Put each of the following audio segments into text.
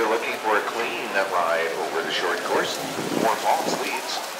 they're looking for a clean ride over the short course, more false leads.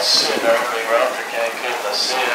Well, sitting early, we're off to let's see it.